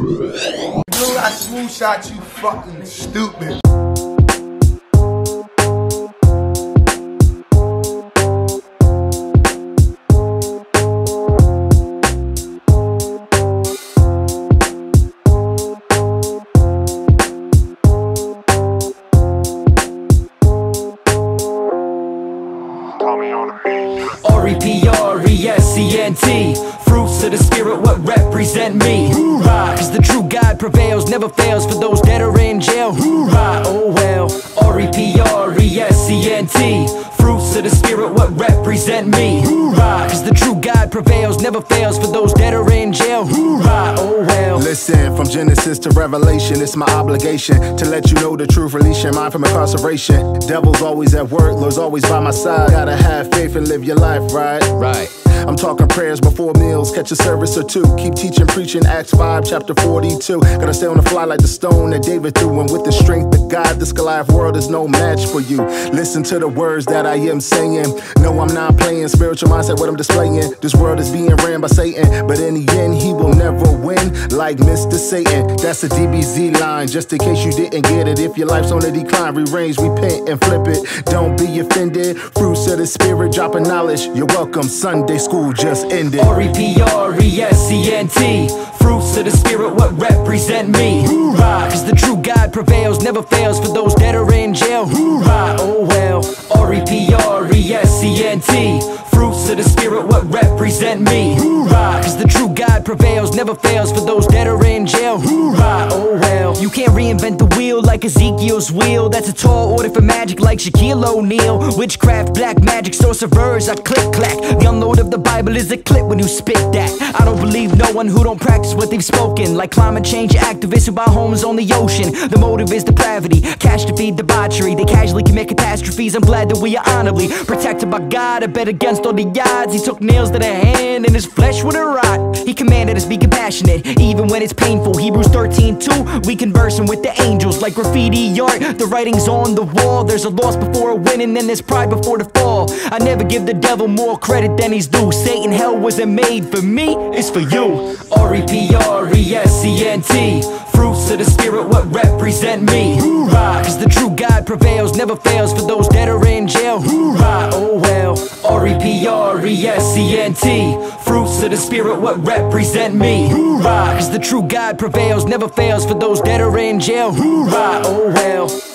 Dude, I smooth shot you fucking stupid. R-E-P-R-E-S-E-N-T Fruits of the spirit, what represent me? Hoorah, prevails Never fails for those that are in jail. Hoorah, oh well. R-E-P-R-E-S-E-N-T Fruits of the spirit, what represent me? Hoorah, cause the true God prevails Never fails for those that are in jail. Hoorah, oh well. Listen, from Genesis to Revelation, it's my obligation to let you know the truth, release your mind from incarceration. Devil's always at work, Lord's always by my side. Gotta have faith and live your life right. Right I'm talking prayers before meals, catch a service or two. Keep teaching, preaching, Acts 5, chapter 42. Gotta stay on the fly like the stone that David threw. And with the strength of God, this Goliath world is no match for you. Listen to the words that I am saying. No, I'm not playing. Spiritual mindset, what I'm displaying. This world is being ran by Satan, but in the end, he will never win like Mr. Satan. That's a DBZ line, just in case you didn't get it. If your life's on a decline, rearrange, repent, and flip it. Don't be offended. Fruits of the Spirit, dropping knowledge. You're welcome. Sunday school just ended. R-E-P-R-E-S-E-N-T Fruits of the spirit, what represent me? Hoorah, cause the true God prevails Never fails for those that are in jail. Hoorah, oh well. R-E-P-R-E-S-E-N-T prevails Never fails for those that are in jail. Hoorah, oh well You can't reinvent the wheel like Ezekiel's wheel. That's a tall order for magic like Shaquille O'Neal. Witchcraft, black magic, sorcerers, I click clack. The unload of the Bible is a clip when you spit that. I don't believe no one who don't practice what they've spoken. Like climate change activists who buy homes on the ocean. The motive is depravity, cash to feed debauchery. They casually commit catastrophes, I'm glad that we are honorably Protected by God, I bet against all the odds. He took nails to the hand and his flesh would rot He commanded us be compassionate, even when it's painful Hebrews 13, 2, we conversing with the angels. Like graffiti art, the writing's on the wall. There's a loss before a win, and then there's pride before the fall. I never give the devil more credit than he's due. Satan, hell wasn't made for me, it's for you. R-E-P-R-E-S-E-N-T Fruits of the spirit, what represent me. Hoorah, cause the true God prevails Never fails. For those that are in jail Hoorah, oh, oh Fruits of the spirit, what represent me? Hoorah, cause the true God prevails Never fails for those that are in jail. Hoorah, oh well